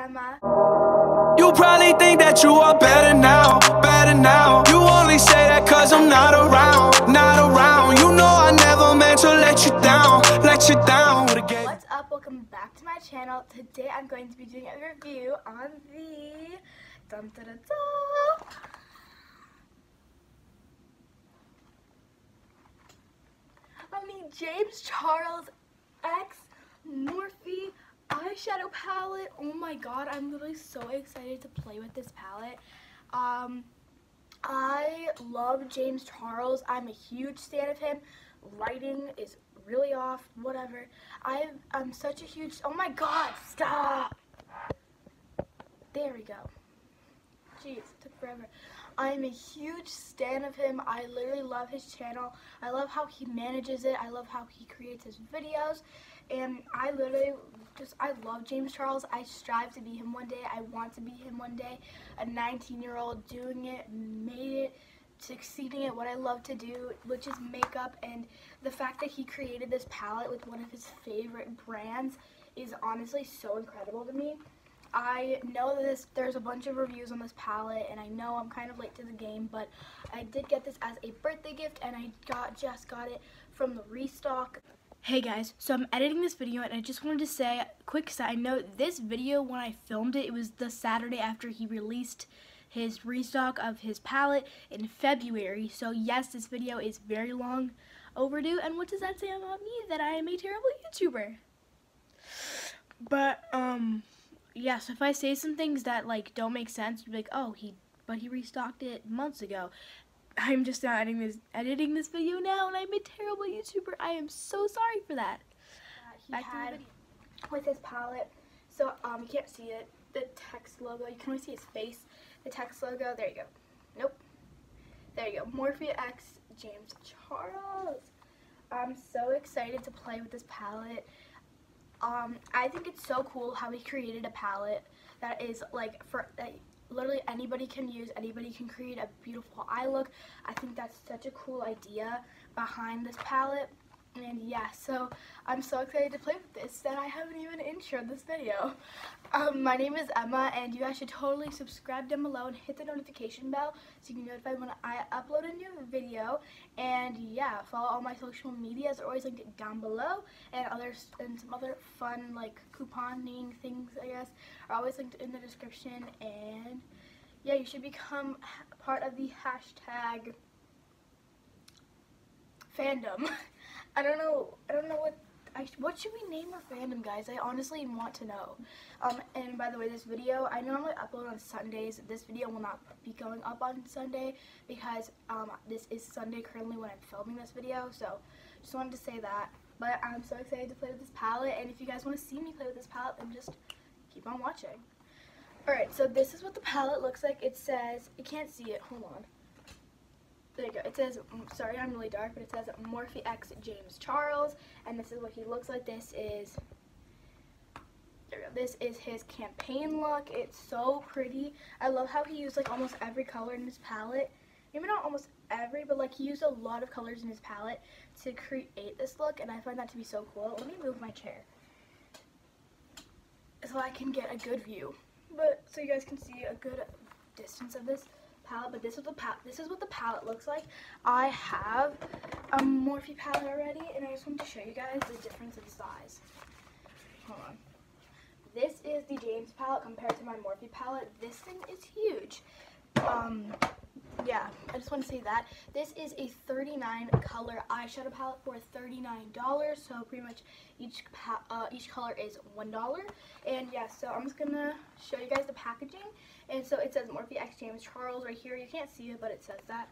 Emma. You probably think that you are better now, better now. You only say that cause I'm not around, not around. You know I never meant to let you down, let you down. What's up? Welcome back to my channel. Today I'm going to be doing a review on the dun, dun, on the James Charles X Morphe eyeshadow palette. Oh my god, I'm literally so excited to play with this palette. Um, I love James Charles. I'm a huge fan of him. Lighting is really off, whatever. I, I'm such a huge, oh my god, stop. There we go. Jeez, it took forever. I'm a huge stan of him. I literally love his channel. I love how he manages it. I love how he creates his videos. And I literally just, I love James Charles. I strive to be him one day. I want to be him one day. A 19 year old doing it, made it, succeeding at what I love to do, which is makeup. And the fact that he created this palette with one of his favorite brands is honestly so incredible to me. I know that this, there's a bunch of reviews on this palette, and I know I'm kind of late to the game, but I did get this as a birthday gift, and I got just got it from the restock. Hey guys, so I'm editing this video, and I just wanted to say, quick side note, this video, when I filmed it, it was the Saturday after he released his restock of his palette in February, so yes, this video is very long overdue, and what does that say about me? That I am a terrible YouTuber. But, um yeah, so if I say some things that like don't make sense, you'd be like, oh, he, but he restocked it months ago. I'm just now editing this, editing this video now, and I'm a terrible YouTuber. I am so sorry for that. Uh, he Back to the had video. with his palette, so um, you can't see it. The text logo, you can only see his face. The text logo, there you go. Nope. There you go. Morphe X James Charles. I'm so excited to play with this palette. Um, I think it's so cool how he created a palette that is like for that literally anybody can use, anybody can create a beautiful eye look. I think that's such a cool idea behind this palette. And yeah, so I'm so excited to play with this that I haven't even introed this video. Um, my name is Emma, and you guys should totally subscribe down below and hit the notification bell so you can be notified when I upload a new video. And yeah, follow all my social medias; are always linked down below, and others and some other fun like couponing things, I guess, are always linked in the description. And yeah, you should become part of the hashtag fandom. I don't know. I don't know what. I, what should we name our fandom, guys? I honestly want to know. Um, and by the way, this video, I normally upload on Sundays. This video will not be going up on Sunday because um, this is Sunday currently when I'm filming this video. So, just wanted to say that. But I'm so excited to play with this palette. And if you guys want to see me play with this palette, then just keep on watching. Alright, so this is what the palette looks like. It says, you can't see it, hold on. There you go. It says, mm, sorry, I'm really dark, but it says Morphe X James Charles, and this is what he looks like. This is, there we go. This is his campaign look. It's so pretty. I love how he used like almost every color in his palette. Maybe not almost every, but like he used a lot of colors in his palette to create this look, and I find that to be so cool. Let me move my chair so I can get a good view. But so you guys can see a good distance of this palette. But this is the this is what the palette looks like. I have a Morphe palette already, and I just want to show you guys the difference in size. Hold on. This is the James palette compared to my Morphe palette. This thing is huge. Um, yeah, I just want to say that. This is a 39 color eyeshadow palette for $39. So pretty much each uh, each color is $1. And yeah, so I'm just going to show you guys the packaging. And so it says Morphe X James Charles right here. You can't see it, but it says that.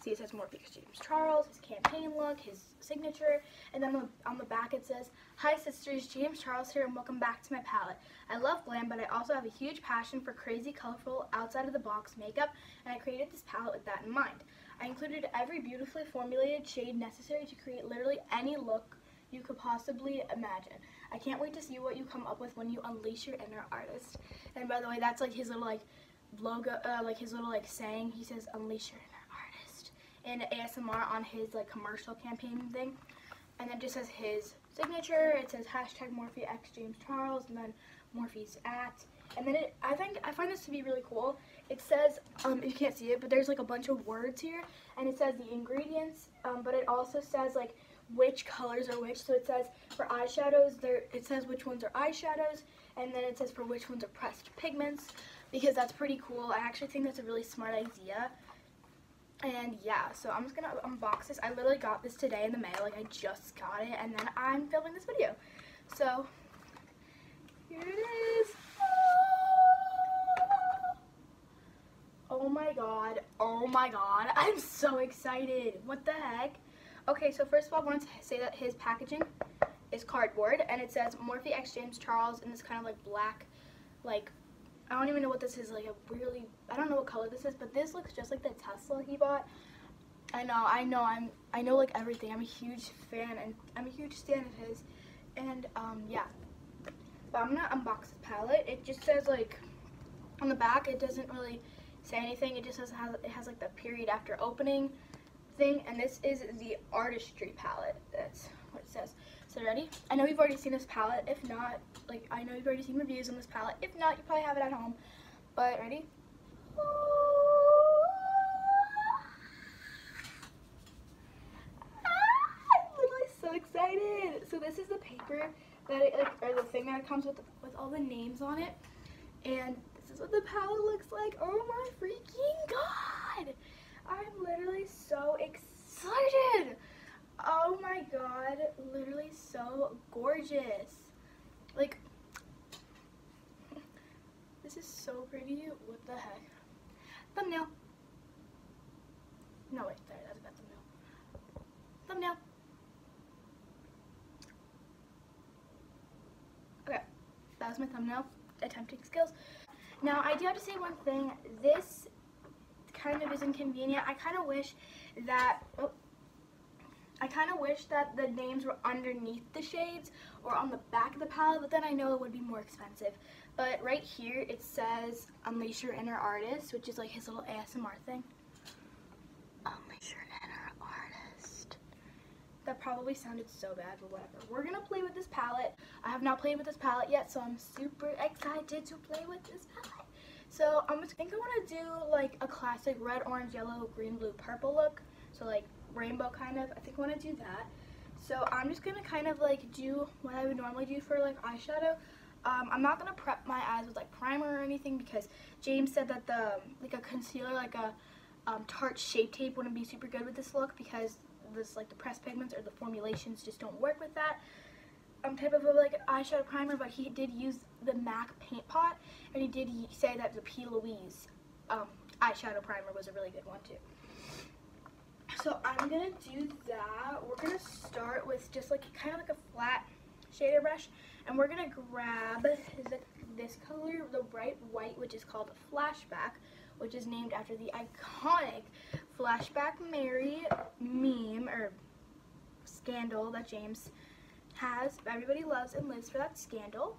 See, it says Morphe X James Charles, his campaign look, his signature. And then on the, on the back it says, Hi sisters, James Charles here and welcome back to my palette. I love glam, but I also have a huge passion for crazy, colorful, outside-of-the-box makeup, and I created this palette with that in mind. I included every beautifully formulated shade necessary to create literally any look you could possibly imagine. I can't wait to see what you come up with when you unleash your inner artist. And by the way, that's like his little like logo, uh, like his little like saying. He says unleash your inner in ASMR on his like commercial campaign thing. And then just says his signature. It says hashtag Morphe X James Charles and then Morphe's at. And then it, I think, I find this to be really cool. It says, um, you can't see it, but there's like a bunch of words here. And it says the ingredients, um, but it also says like which colors are which. So it says for eyeshadows, there it says which ones are eyeshadows. And then it says for which ones are pressed pigments. Because that's pretty cool. I actually think that's a really smart idea. And yeah, so I'm just gonna unbox this. I literally got this today in the mail, like I just got it, and then I'm filming this video. So, here it is. Ah! Oh my god, oh my god, I'm so excited. What the heck? Okay, so first of all, I want to say that his packaging is cardboard, and it says Morphe X James Charles in this kind of like black, like I don't even know what this is, like a really, I don't know what color this is, but this looks just like the Tesla he bought. I know, I know, I'm, I know like everything. I'm a huge fan, and I'm a huge fan of his. And, um, yeah. But I'm gonna unbox the palette. It just says, like, on the back, it doesn't really say anything. It just has, it has like the period after opening thing. And this is the Artistry palette. That's what it says. So ready? I know you've already seen this palette. If not, like I know you've already seen reviews on this palette. If not, you probably have it at home. But ready? Ah, I'm literally so excited. So this is the paper that it like or the thing that comes with with all the names on it. And this is what the palette looks like. Oh my freaking god! I'm literally so excited. Oh my god, literally so gorgeous. Like, this is so pretty. What the heck? Thumbnail. No, wait, there, that's a bad thumbnail. Thumbnail. Okay, that was my thumbnail. Attempting skills. Now, I do have to say one thing. This kind of is inconvenient. I kind of wish that... Oh, kind of wish that the names were underneath the shades or on the back of the palette, but then I know it would be more expensive. But right here it says Unleash Your Inner Artist, which is like his little ASMR thing. Unleash Your Inner Artist. That probably sounded so bad, but whatever. We're going to play with this palette. I have not played with this palette yet, so I'm super excited to play with this palette. So I'm just think I want to do like a classic red, orange, yellow, green, blue, purple look. So like rainbow kind of. I think I want to do that. So I'm just going to kind of like do what I would normally do for like eyeshadow. Um, I'm not going to prep my eyes with like primer or anything because James said that the like a concealer, like a um, Tarte Shape Tape wouldn't be super good with this look because this like the pressed pigments or the formulations just don't work with that um, type of a, like eyeshadow primer, but he did use the MAC Paint Pot, and he did say that the P. Louise um, eyeshadow primer was a really good one too. So I'm to do that. We're to start with just like kind of like a flat shader brush. And we're to grab this color, the bright white, which is called Flashback, which is named after the iconic Flashback Mary meme or scandal that James has. Everybody loves and lives for that scandal.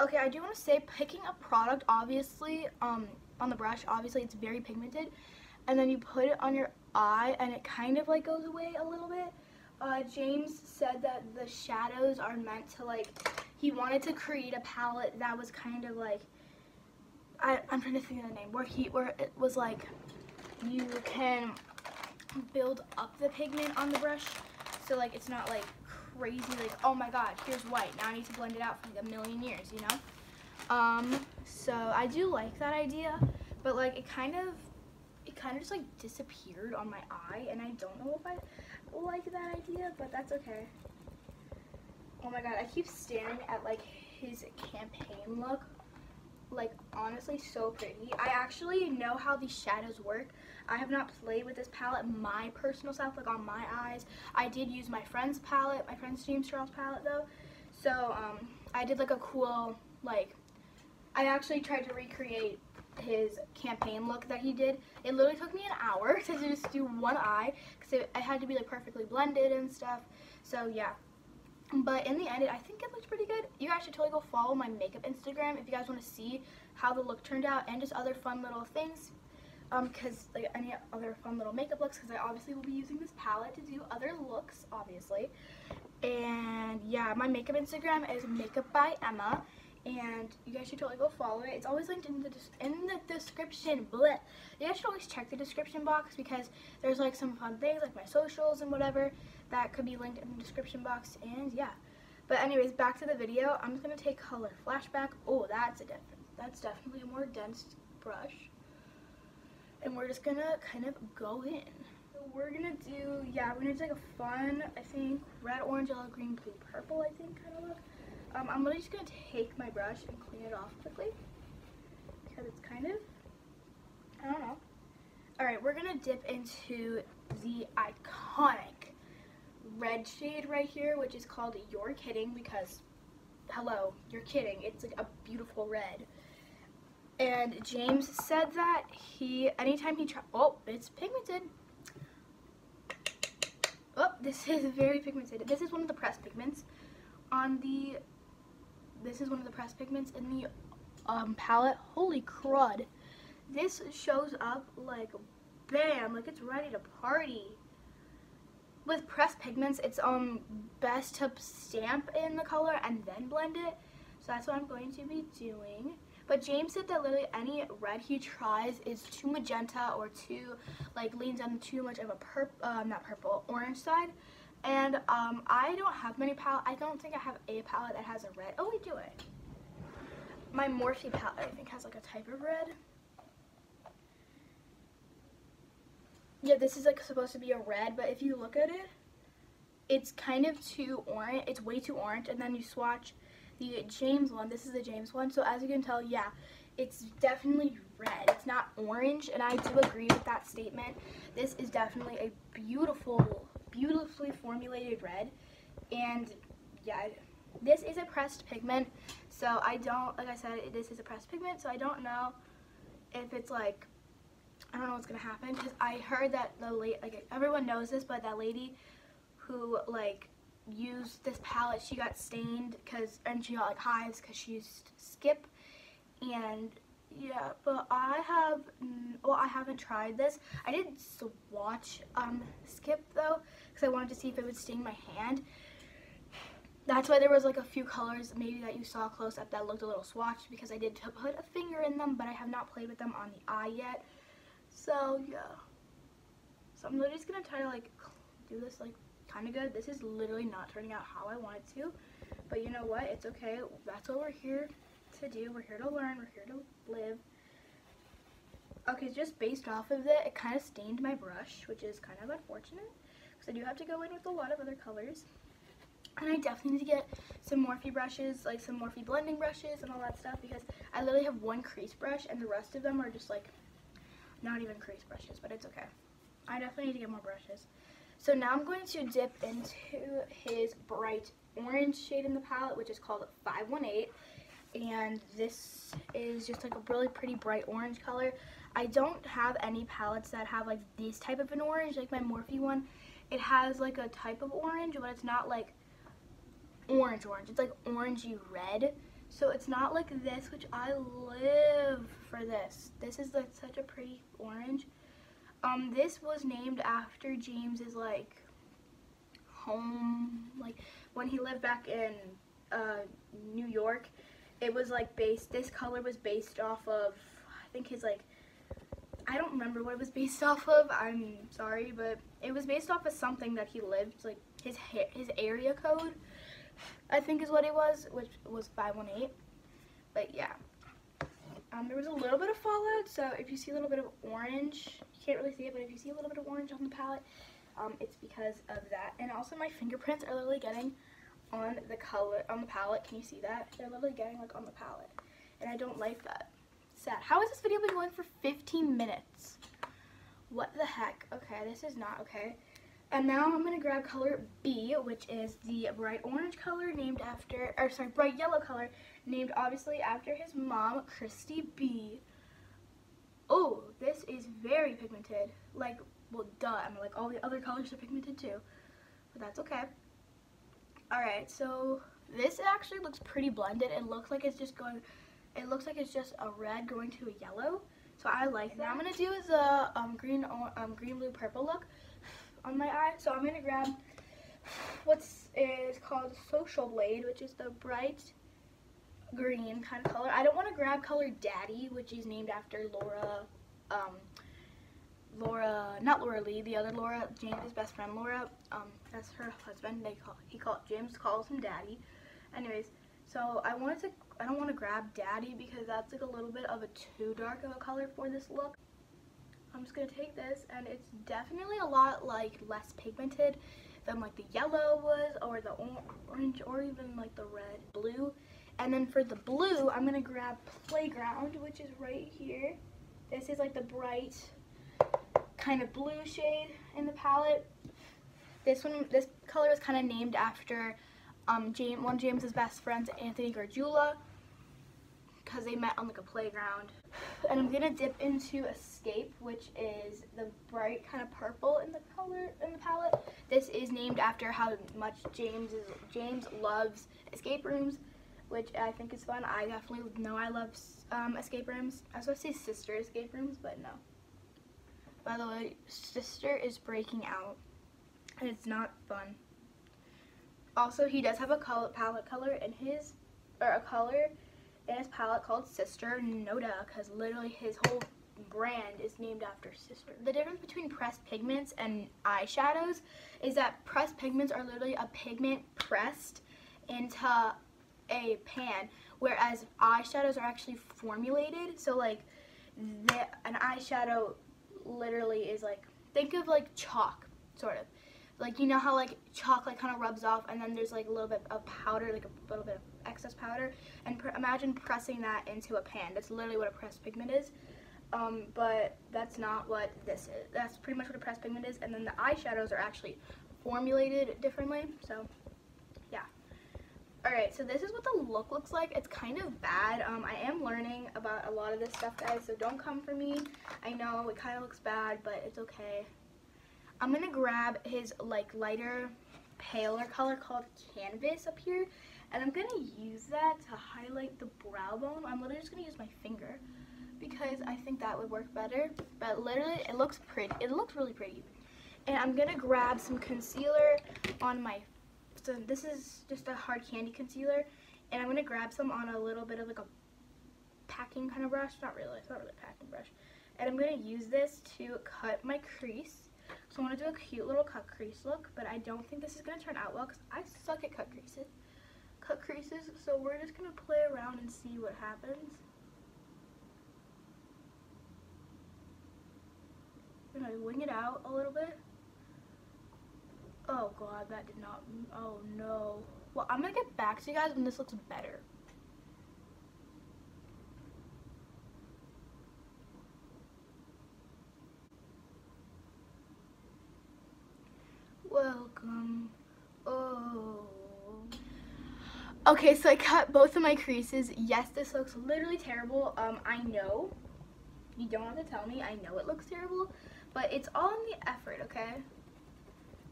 Okay, I do want to say picking a product, obviously, um, on the brush, obviously it's very pigmented. And then you put it on your eye and it kind of like goes away a little bit. Uh, James said that the shadows are meant to like, he wanted to create a palette that was kind of like, I, I'm trying to think of the name, where he, where it was like, you can build up the pigment on the brush. So like, it's not like crazy, like, oh my god, here's white. Now I need to blend it out for like a million years, you know? Um, so I do like that idea, but like, it kind of it kind of just like disappeared on my eye and I don't know if I like that idea, but that's okay. Oh my god, I keep staring at like his campaign look. Like honestly so pretty. I actually know how these shadows work. I have not played with this palette my personal self, like on my eyes. I did use my friend's palette, my friend's James Charles palette though. So um, I did like a cool, like, I actually tried to recreate his campaign look that he did. It literally took me an hour to just do one eye because it, it, had to be like perfectly blended and stuff. So yeah. But in the end, I think it looks pretty good. You guys should totally go follow my makeup Instagram if you guys want to see how the look turned out and just other fun little things. Um, because like any other fun little makeup looks, because I obviously will be using this palette to do other looks, obviously. And yeah, my makeup Instagram is makeup by Emma. And you guys should totally go follow it. It's always linked in the in the description. Bleh. You guys should always check the description box because there's like some fun things like my socials and whatever that could be linked in the description box. And yeah. But anyways, back to the video. I'm just gonna take color flashback. Oh, that's a different. That's definitely a more dense brush. And we're just gonna kind of go in. So we're gonna do, yeah, we're gonna do like a fun, I think, red, orange, yellow, green, blue, purple, I think, kind of look. Um, I'm really just gonna take my brush and clean it off quickly because it's kind of, I don't know. All right, we're gonna dip into the iconic red shade right here, which is called You're Kidding because, hello, you're kidding. It's like a beautiful red. And James said that he, anytime he try, oh, it's pigmented. Oh, this is very pigmented. This is one of the pressed pigments on the, this is one of the pressed pigments in the um, palette. Holy crud. This shows up like, bam, like it's ready to party. With pressed pigments, it's um best to stamp in the color and then blend it. So that's what I'm going to be doing. But James said that literally any red he tries is too magenta or too, like, leans on too much of a purple, uh, not purple, orange side. And um, I don't have many palettes. I don't think I have a palette that has a red. Oh, we do it. My Morphe palette, I think, has like a type of red. Yeah, this is like supposed to be a red, but if you look at it, it's kind of too orange. It's way too orange. And then you swatch the James one. This is the James one. So as you can tell, yeah, it's definitely red. It's not orange, and I do agree with that statement. This is definitely a beautiful, beautifully formulated red. And yeah, this is a pressed pigment. So I don't, like I said, this is a pressed pigment. So I don't know if it's like, I don't know what's going to happen. Because I heard that the late, like everyone knows this, but that lady who like used this palette, she got stained because, and she got like hives because she used Skip. And yeah, but I have, well, I haven't tried this. I did swatch um, Skip though because I wanted to see if it would stain my hand. That's why there was like a few colors maybe that you saw close up that looked a little swatched because I did put a finger in them, but I have not played with them on the eye yet. So yeah. So I'm literally just going to try to like do this like kind of good. This is literally not turning out how I wanted to. But you know what? It's okay. That's what we're here to do. We're here to learn. We're here to live. Okay, just based off of it, it kind of stained my brush, which is kind of unfortunate. Because I do have to go in with a lot of other colors. And I definitely need to get some Morphe brushes, like some Morphe blending brushes and all that stuff. Because I literally have one crease brush and the rest of them are just like not even crease brushes. But it's okay. I definitely need to get more brushes. So now I'm going to dip into his bright orange shade in the palette, which is called 518. And this is just like a really pretty bright orange color. I don't have any palettes that have like this type of an orange, like my Morphe one. It has like a type of orange, but it's not like orange orange. It's like orangey red. So it's not like this, which I live for this. This is like such a pretty orange. Um, this was named after James's like home, like when he lived back in uh, New York. It was like based. This color was based off of, I think his like. I don't remember what it was based off of. I'm sorry, but it was based off of something that he lived, like his his area code. I think is what it was, which was 518. But yeah. Um, there was a little bit of fallout, so if you see a little bit of orange, you can't really see it, but if you see a little bit of orange on the palette, um, it's because of that. And also my fingerprints are literally getting on the color, on the palette. Can you see that? They're literally getting like on the palette. And I don't like that. Sad. How has this video been going for 15 minutes? What the heck? Okay, this is not okay. And now I'm going to grab color B, which is the bright orange color named after, or sorry, bright yellow color named obviously after his mom, Christy B. Oh, this is very pigmented. Like, well, duh. I mean, like, all the other colors are pigmented too. But that's okay. Alright, so this actually looks pretty blended. It looks like it's just going, it looks like it's just a red going to a yellow. So I like that. I'm going to do is a um, green, um, green, blue, purple look on my eye. So I'm going to grab what's is called Social Blade, which is the bright green kind of color. I don't want to grab color Daddy, which is named after Laura, um, Laura, not Laura Lee, the other Laura, James' best friend Laura. Um, that's her husband. They call he called James calls him Daddy. Anyways, so I wanted to, I don't want to grab Daddy because that's like a little bit of a too dark of a color for this look. I'm just gonna take this, and it's definitely a lot like less pigmented than like the yellow was, or the orange, or even like the red, blue. And then for the blue, I'm gonna grab Playground, which is right here. This is like the bright kind of blue shade in the palette. This one, this color is kind of named after um, James, one of James's best friends, Anthony Gargiula, because they met on like a playground. And I'm gonna dip into Escape, which is the bright kind of purple in the color in the palette. This is named after how much James is, James loves escape rooms which I think is fun. I definitely know I love um, escape rooms. I was to say sister escape rooms, but no. By the way, sister is breaking out, and it's not fun. Also, he does have a color, palette color in his, or a color in his palette called Sister Noda, because literally his whole brand is named after sister. The difference between pressed pigments and eyeshadows is that pressed pigments are literally a pigment pressed into a pan, whereas eyeshadows are actually formulated. So like the, an eyeshadow literally is like, think of like chalk, sort of. Like you know how like chalk like kind of rubs off and then there's like a little bit of powder, like a little bit of excess powder. And pr imagine pressing that into a pan. That's literally what a pressed pigment is. Um, but that's not what this is. That's pretty much what a pressed pigment is. And then the eyeshadows are actually formulated differently. So Alright, so this is what the look looks like. It's kind of bad. Um, I am learning about a lot of this stuff, guys, so don't come for me. I know it kind of looks bad, but it's okay. I'm going to grab his, like, lighter, paler color called Canvas up here, and I'm going to use that to highlight the brow bone. I'm literally just going to use my finger because I think that would work better, but literally, it looks pretty. It looks really pretty. And I'm going to grab some concealer on my this is just a hard candy concealer, and I'm going to grab some on a little bit of like a packing kind of brush. Not really, it's not really a packing brush. And I'm going to use this to cut my crease. So I want to do a cute little cut crease look, but I don't think this is going to turn out well because I suck at cut creases. Cut creases, so we're just going to play around and see what happens. I'm going to wing it out a little bit. Oh god, that did not, oh no. Well, I'm gonna get back to you guys when this looks better. Welcome. Oh. Okay, so I cut both of my creases. Yes, this looks literally terrible. Um, I know. You don't have to tell me. I know it looks terrible. But it's all in the effort, okay?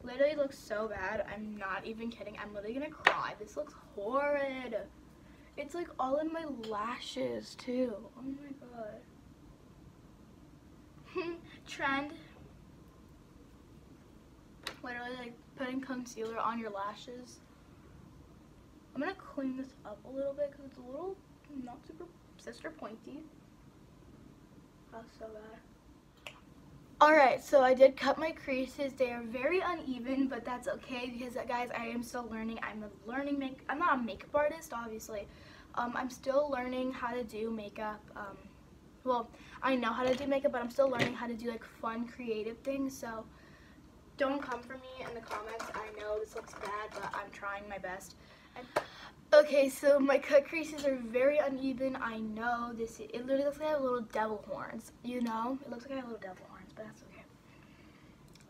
Literally looks so bad. I'm not even kidding. I'm literally gonna cry. This looks horrid. It's like all in my lashes too. Oh my god. Trend. Literally like putting concealer on your lashes. I'm gonna clean this up a little bit because it's a little not super sister pointy. That's so bad. Alright, so I did cut my creases. They are very uneven, but that's okay because, guys, I am still learning. I'm a learning make. I'm not a makeup artist, obviously. Um, I'm still learning how to do makeup. Um, well, I know how to do makeup, but I'm still learning how to do, like, fun, creative things. So, don't come for me in the comments. I know this looks bad, but I'm trying my best. And, okay, so my cut creases are very uneven. I know this. It literally looks like I have little devil horns. You know? It looks like I have little devil horns that's okay.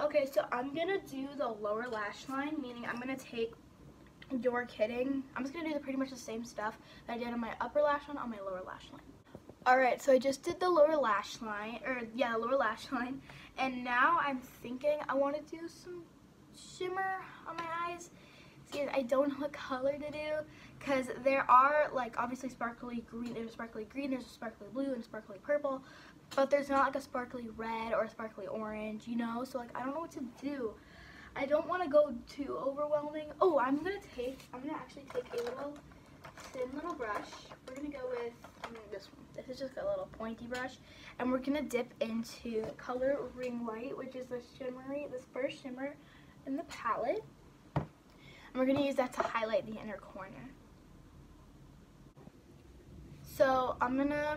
Okay, so I'm to do the lower lash line, meaning I'm to take You're Kidding. I'm just to do the, pretty much the same stuff that I did on my upper lash line on my lower lash line. Alright, so I just did the lower lash line, or yeah, the lower lash line, and now I'm thinking I want to do some shimmer on my eyes. See, I don't know what color to do, because there are, like, obviously sparkly green, there's sparkly green, there's sparkly blue, and sparkly purple, but there's not like a sparkly red or a sparkly orange, you know? So like I don't know what to do. I don't want to go too overwhelming. Oh, I'm going to take, I'm going to actually take a little thin little brush. We're going to go with mm, this one. This is just a little pointy brush. And we're going to dip into color Ring Light, which is the shimmery, this first shimmer in the palette. And we're going to use that to highlight the inner corner. So I'm going to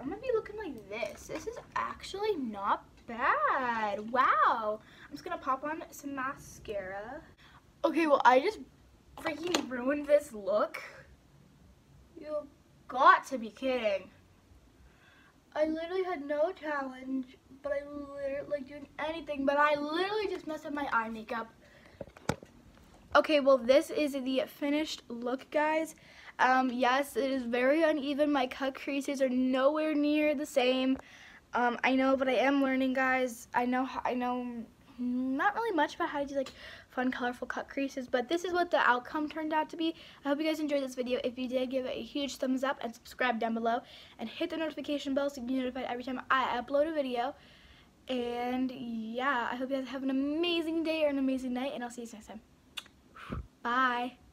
I'm gonna be looking like this. This is actually not bad. Wow. I'm just gonna pop on some mascara. Okay, well, I just freaking ruined this look. You got to be kidding. I literally had no challenge, but I literally, like, doing anything, but I literally just messed up my eye makeup. Okay, well, this is the finished look, guys. Um, yes, it is very uneven. My cut creases are nowhere near the same. Um, I know, but I am learning, guys. I know, I know not really much about how to do like fun, colorful cut creases, but this is what the outcome turned out to be. I hope you guys enjoyed this video. If you did, give it a huge thumbs up and subscribe down below and hit the notification bell so you can be notified every time I upload a video. And yeah, I hope you guys have an amazing day or an amazing night, and I'll see you next time. Bye.